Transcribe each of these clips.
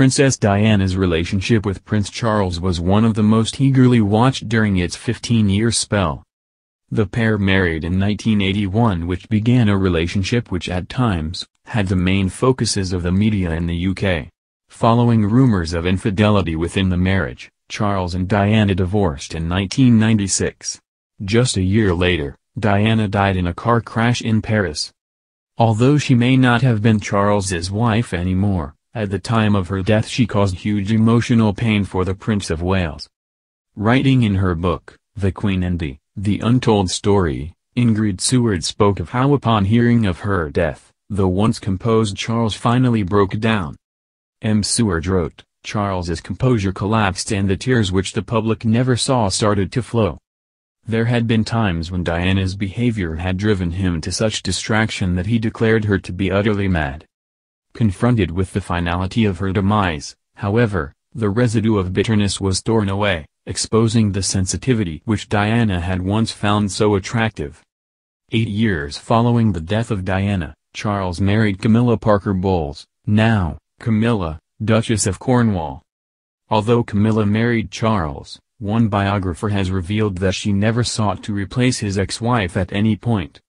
Princess Diana's relationship with Prince Charles was one of the most eagerly watched during its 15-year spell. The pair married in 1981 which began a relationship which at times, had the main focuses of the media in the UK. Following rumors of infidelity within the marriage, Charles and Diana divorced in 1996. Just a year later, Diana died in a car crash in Paris. Although she may not have been Charles's wife anymore, at the time of her death she caused huge emotional pain for Di Prince of Wales. Writing in her book, The Queen and the, The Untold Story, Ingrid Seward spoke of how upon hearing of her death, the once composed Charles finally broke down. M. Seward wrote, Charles's composure collapsed and the tears which the public never saw started to flow. There had been times when Diana's behavior had driven him to such distraction that he declared her to be utterly mad. Confronted with the finality of her demise, however, the residue of bitterness was torn away, exposing the sensitivity which Diana had once found so attractive. Eight years following the death of Diana, Charles married Camilla Parker Bowles, now, Camilla, Duchess of Cornwall. Although Camilla married Charles, one biographer has revealed that she never sought to replace his ex-wife at any point.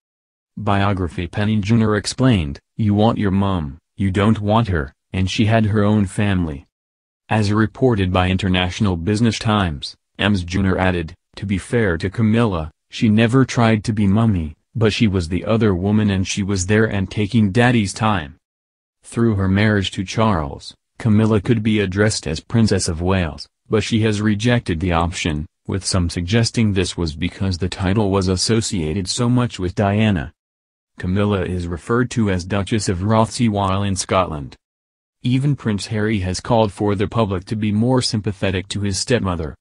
Biography Penny Junor explained, You want your mum, you don't want her, and she had her own family. As reported by International Business Times, Ems Junor added, To be fair to Camilla, she never tried to be mummy, but she was the other woman and she was there and taking daddy's time. Through her marriage to Charles, Camilla could be addressed as Princess of Wales, but she has rejected the option, with some suggesting this was because the title was associated so much with Diana. Camilla is referred to as Duchess of Rothesay while in Scotland. Even Prince Harry has called for the public to be more sympathetic to his stepmother,